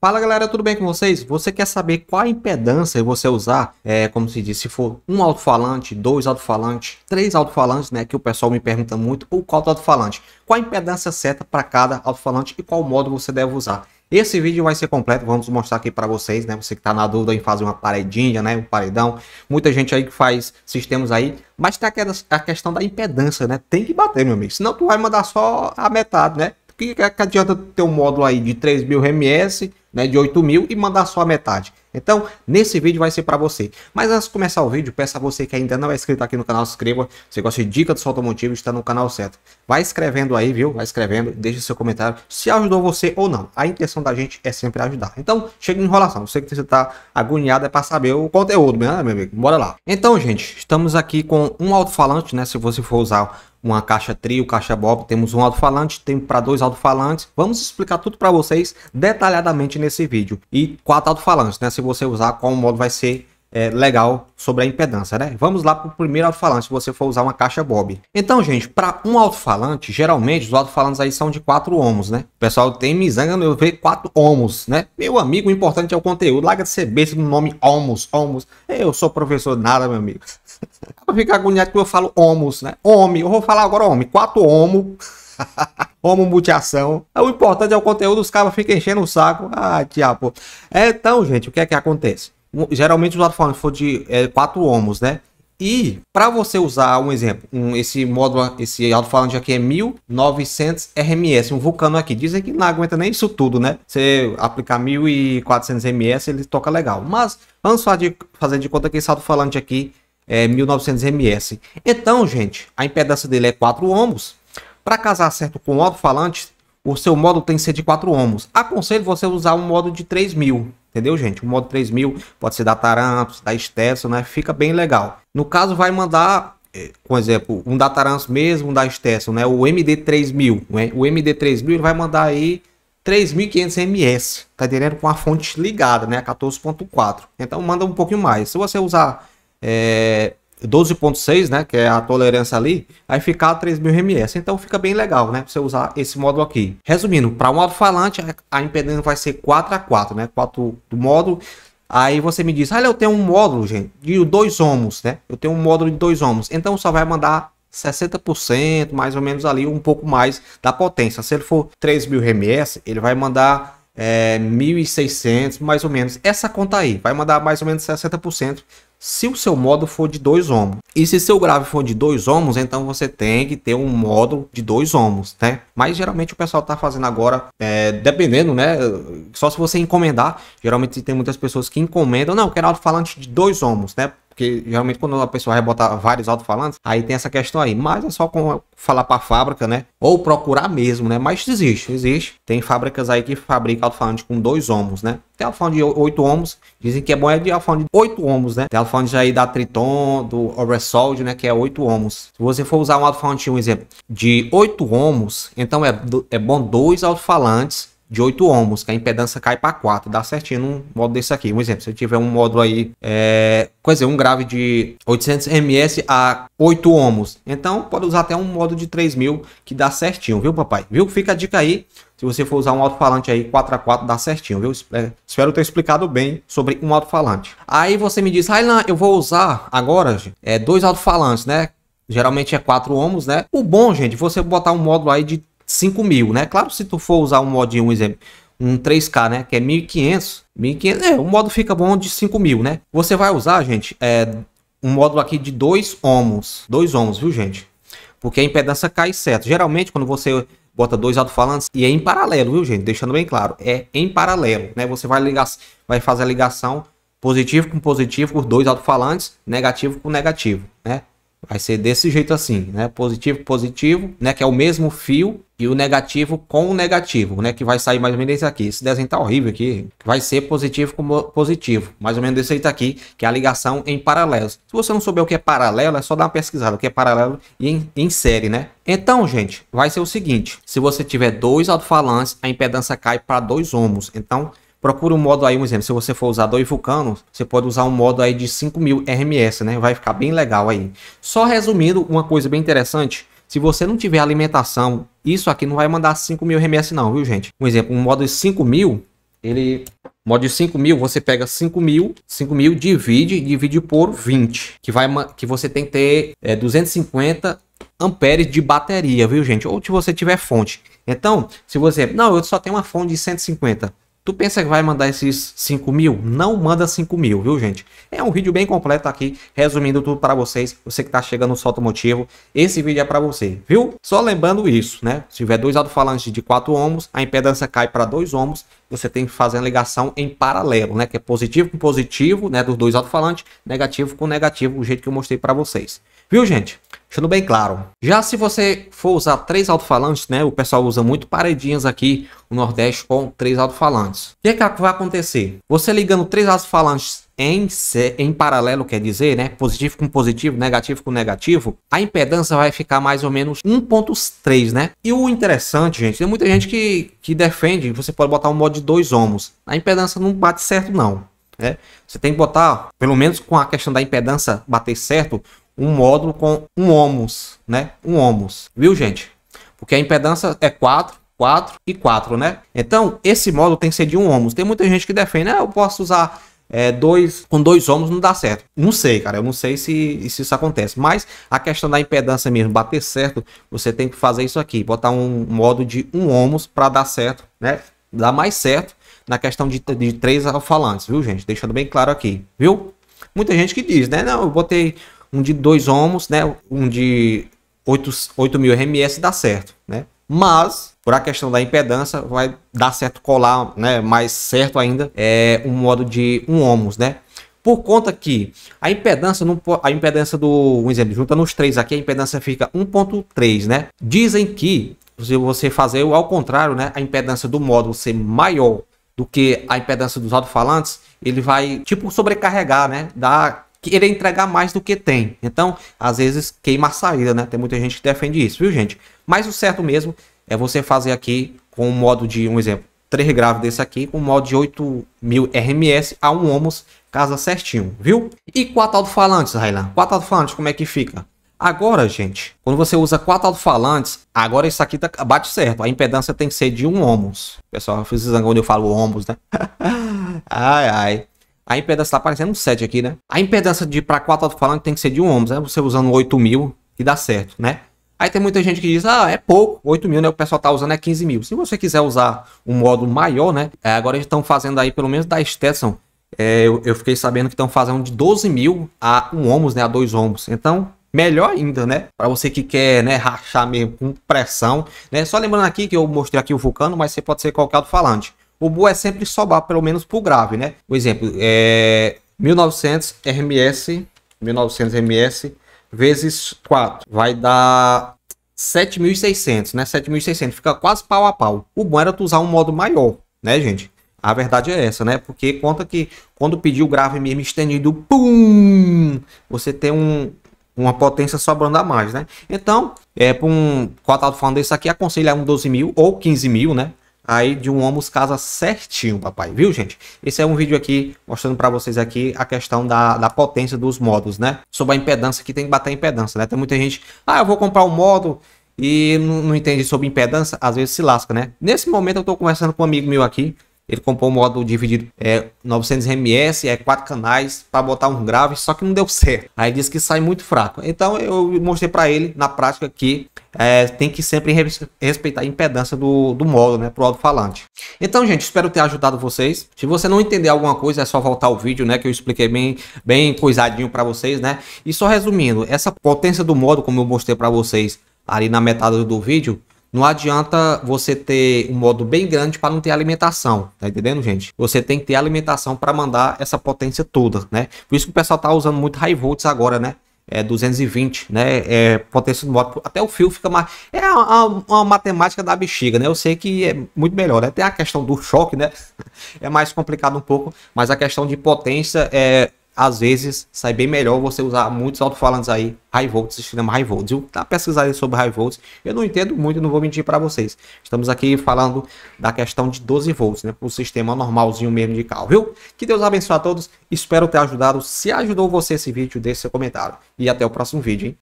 Fala galera, tudo bem com vocês? Você quer saber qual impedância você usar, é, como se diz, se for um alto-falante, dois alto-falantes, três alto-falantes, né, que o pessoal me pergunta muito, ou qual alto-falante? Qual a impedância certa para cada alto-falante e qual modo você deve usar? Esse vídeo vai ser completo, vamos mostrar aqui para vocês, né, você que está na dúvida em fazer uma paredinha, né, um paredão, muita gente aí que faz sistemas aí, mas tem a questão da impedância, né, tem que bater, meu amigo, senão tu vai mandar só a metade, né, que, que adianta ter um módulo aí de 3000 ms, né, de 8000 e mandar só a metade? Então, nesse vídeo vai ser para você. Mas antes de começar o vídeo, peço a você que ainda não é inscrito aqui no canal, se inscreva. Se gosta de dica do seu automotivo, está no canal certo. Vai escrevendo aí, viu? Vai escrevendo, deixe seu comentário se ajudou você ou não. A intenção da gente é sempre ajudar. Então, chega em enrolação. Você que você está agoniado é para saber o conteúdo, né, meu amigo? Bora lá. Então, gente, estamos aqui com um alto-falante, né? Se você for usar uma caixa trio, caixa bob, temos um alto-falante, tem para dois alto-falantes. Vamos explicar tudo para vocês detalhadamente nesse vídeo. E quatro alto-falantes, né? Se você usar, qual modo vai ser é, legal sobre a impedância, né? Vamos lá para o primeiro alto-falante, se você for usar uma caixa Bob. Então, gente, para um alto-falante, geralmente os alto-falantes aí são de 4 ohms, né? O pessoal tem misanga eu ver 4 ohms, né? Meu amigo, o importante é o conteúdo. Larga de ser besta no nome ohms, ohms. Eu sou professor nada, meu amigo. Pra ficar agoniado que eu falo ohms, né? Homem, eu vou falar agora homem. 4 ohms. Homo multiação. O importante é o conteúdo, os caras ficam enchendo o saco. Ah, diabo. É, então, gente, o que é que acontece? geralmente os alto-falantes for de é, 4 ohms, né? E para você usar um exemplo, um, esse módulo, esse alto-falante aqui é 1900 RMS, um Vulcano aqui. Dizem que não aguenta nem isso tudo, né? Você aplicar 1400 RMS, ele toca legal. Mas vamos fazer de, fazer de conta que esse alto-falante aqui é 1900 RMS. Então, gente, a impedância dele é 4 ohms. Para casar certo com o alto-falante, o seu módulo tem que ser de 4 ohms. Aconselho você usar um módulo de 3000. Entendeu, gente? O modo 3000 pode ser da Taramps, da Stetson, né? Fica bem legal. No caso, vai mandar, eh, por exemplo, um da Taramps mesmo, um da Stetson, né? O MD3000, né? O MD3000 ele vai mandar aí 3.500 ms, tá entendendo? Com a fonte ligada, né? 14.4. Então manda um pouquinho mais. Se você usar é, 12.6, né, que é a tolerância ali, vai ficar 3.000 ms. Então fica bem legal, né, você usar esse módulo aqui. Resumindo, para um alto-falante a impedância vai ser 4 a 4, né, 4 do módulo. Aí você me diz, olha, eu tenho um módulo, gente, de 2 ohms, né? Eu tenho um módulo de 2 ohms. Então só vai mandar 60%, mais ou menos ali, um pouco mais da potência. Se ele for 3.000 ms, ele vai mandar é, 1.600, mais ou menos. Essa conta aí vai mandar mais ou menos 60% se o seu módulo for de 2 ohms. E se seu grave for de 2 ohms, então você tem que ter um módulo de 2 ohms, né? Mas geralmente o pessoal tá fazendo agora, é, dependendo, né? Só se você encomendar. Geralmente tem muitas pessoas que encomendam, não, eu quero alto-falante de 2 ohms, né? Porque geralmente quando a pessoa vai botar vários alto-falantes, aí tem essa questão aí. Mas é só com, falar para a fábrica, né? Ou procurar mesmo, né? Mas existe, existe. Tem fábricas aí que fabricam alto-falante com 2 ohms, né? Tem alto-falante de 8 ohms. Dizem que é bom é de alto-falante de 8 ohms, né? Tem alto-falante aí da Triton, do Oversold, né? Que é 8 ohms. Se você for usar um alto-falante, um exemplo, de 8 ohms, então é, é bom dois alto-falantes de 8 ohms, que a impedância cai para 4, dá certinho num módulo desse aqui. Um exemplo, se eu tiver um módulo aí, é, quer dizer, um grave de 800 ms a 8 ohms, então pode usar até um módulo de 3000 que dá certinho, viu papai? Viu? Fica a dica aí, se você for usar um alto-falante aí 4 a 4 dá certinho, viu? Espero ter explicado bem sobre um alto-falante. Aí você me diz, Railan, eu vou usar agora é, dois alto-falantes, né? Geralmente é 4 ohms, né? O bom, gente, você botar um módulo aí de 5 mil, né? Claro, se tu for usar um modinho, um exemplo, um 3K, né? Que é 1500, 1500, é, o modo fica bom de 5 mil, né? Você vai usar, gente, é, um módulo aqui de 2 ohms, 2 ohms, viu, gente? Porque a impedância cai certo. Geralmente, quando você bota dois alto-falantes, e é em paralelo, viu, gente? Deixando bem claro, é em paralelo, né? Você vai ligar, vai fazer a ligação positivo com positivo por dois alto-falantes, negativo com negativo, né? Vai ser desse jeito assim, né? Positivo, positivo, né? Que é o mesmo fio e o negativo com o negativo, né? Que vai sair mais ou menos desse aqui. Esse desenho tá horrível aqui. Vai ser positivo com positivo. Mais ou menos desse jeito aqui, que é a ligação em paralelo. Se você não souber o que é paralelo, é só dar uma pesquisada. O que é paralelo e em, em série, né? Então, gente, vai ser o seguinte. Se você tiver dois alto-falantes, a impedância cai para dois ohms. Então, Procura um modo aí, um exemplo, se você for usar dois vulcanos, você pode usar um modo aí de 5000 RMS, né? Vai ficar bem legal aí. Só resumindo, uma coisa bem interessante, se você não tiver alimentação, isso aqui não vai mandar 5000 RMS não, viu gente? Um exemplo, um modo de 5000, ele modo de 5 mil, você pega 5 mil, 5 mil, divide, divide por 20, que, vai, que você tem que ter é, 250 amperes de bateria, viu gente? Ou se você tiver fonte. Então, se você, não, eu só tenho uma fonte de 150, Tu pensa que vai mandar esses 5 mil? Não manda 5 mil, viu, gente? É um vídeo bem completo aqui, resumindo tudo para vocês. Você que tá chegando no solto motivo, esse vídeo é para você, viu? Só lembrando isso, né? Se tiver dois alto-falantes de 4 ohms, a impedância cai para 2 ohms, você tem que fazer a ligação em paralelo, né? Que é positivo com positivo, né? Dos dois alto-falantes, negativo com negativo, o jeito que eu mostrei para vocês. Viu, gente? Deixando bem claro. Já se você for usar três alto-falantes, né? O pessoal usa muito paredinhas aqui no Nordeste com três alto-falantes. O que, é que vai acontecer? Você ligando três alto-falantes em, em paralelo, quer dizer, né? Positivo com positivo, negativo com negativo, a impedância vai ficar mais ou menos 1.3, né? E o interessante, gente, tem muita gente que, que defende, você pode botar um modo de 2 ohms. A impedância não bate certo, não. Né? Você tem que botar, pelo menos com a questão da impedância bater certo, um módulo com um ohms, né? Um ohms, viu, gente? Porque a impedância é 4, 4 e 4, né? Então, esse módulo tem que ser de um ohms. Tem muita gente que defende, ah, eu posso usar é, dois, com dois ohms não dá certo. Não sei, cara, eu não sei se, se isso acontece. Mas a questão da impedância mesmo, bater certo, você tem que fazer isso aqui, botar um módulo de um ohms para dar certo, né? Dá mais certo na questão de, de três alfalantes, viu, gente? Deixando bem claro aqui, viu? Muita gente que diz, né? Não, eu botei um de 2 ohms, né? Um de 8, 8 mil RMS dá certo, né? Mas, por a questão da impedância, vai dar certo colar, né? Mais certo ainda é um modo de 1 ohms, né? Por conta que a impedância, não, a impedância do, um exemplo, juntando os três aqui, a impedância fica 1.3, né? Dizem que se você fazer ao contrário, né? A impedância do módulo ser maior do que a impedância dos alto-falantes, ele vai, tipo, sobrecarregar, né? Dar querer entregar mais do que tem. Então, às vezes queima a saída, né? Tem muita gente que defende isso, viu, gente? Mas o certo mesmo é você fazer aqui com o modo de, um exemplo, 3 graves desse aqui, com o modo de 8000 RMS a 1 ohms, casa certinho, viu? E quatro alto-falantes, Railan? Quatro alto-falantes, como é que fica? Agora, gente, quando você usa quatro alto-falantes, agora isso aqui tá, bate certo. A impedância tem que ser de 1 ohms. Pessoal, fiz quando eu falo ohms, né? ai, ai. A impedância tá aparecendo um 7 aqui, né? A impedância de para 4 alto-falantes tem que ser de 1 ohms, né? Você usando 8000 que dá certo, né? Aí tem muita gente que diz, ah, é pouco, 8 mil, né? O pessoal tá usando é 15 mil. Se você quiser usar um modo maior, né? É, agora eles estão fazendo aí, pelo menos da Stetson, é, eu, eu, fiquei sabendo que estão fazendo de 12 mil a 1 ohms, né? A 2 ohms. Então, melhor ainda, né? Para você que quer, né, rachar mesmo com pressão, né? Só lembrando aqui que eu mostrei aqui o vulcano, mas você pode ser qualquer outro falante o bom é sempre sobar pelo menos pro grave, né? O exemplo é 1900 RMS, 1900 RMS vezes 4 vai dar 7.600, né? 7.600 fica quase pau a pau. O bom era tu usar um modo maior, né, gente? A verdade é essa, né? Porque conta que quando pedir o grave mesmo estendido, pum, você tem um, uma potência sobrando a mais, né? Então, é para um 4 alto desse aqui, aconselho um 12 mil ou 15 mil, né? Aí de um Omos casa certinho, papai, viu, gente? Esse é um vídeo aqui mostrando para vocês aqui a questão da, da potência dos modos, né? Sobre a impedância, que tem que bater a impedância, né? Tem muita gente, ah, eu vou comprar um modo e não, não entende sobre impedância, às vezes se lasca, né? Nesse momento eu tô conversando com um amigo meu aqui, ele comprou um modo dividido é, 900 ms, é quatro canais para botar um grave, só que não deu certo. Aí disse que sai muito fraco. Então eu mostrei para ele na prática que é, tem que sempre respeitar a impedância do, do modo, né, pro alto-falante. Então, gente, espero ter ajudado vocês. Se você não entender alguma coisa, é só voltar ao vídeo, né, que eu expliquei bem, bem coisadinho para vocês, né. E só resumindo, essa potência do modo, como eu mostrei para vocês ali na metade do vídeo, não adianta você ter um modo bem grande para não ter alimentação, tá entendendo, gente? Você tem que ter alimentação para mandar essa potência toda, né? Por isso que o pessoal tá usando muito high volts agora, né? É 220, né? É potência do modo. Até o fio fica mais. É uma, uma, matemática da bexiga, né? Eu sei que é muito melhor, né? Tem a questão do choque, né? É mais complicado um pouco, mas a questão de potência é às vezes sai bem melhor você usar muitos alto-falantes aí, high volts, sistema high volts. Eu tá pesquisando sobre high volts, eu não entendo muito, não vou mentir para vocês. Estamos aqui falando da questão de 12 volts, né, o sistema normalzinho mesmo de carro, viu? Que Deus abençoe a todos, espero ter ajudado. Se ajudou você esse vídeo, deixe seu comentário e até o próximo vídeo, hein?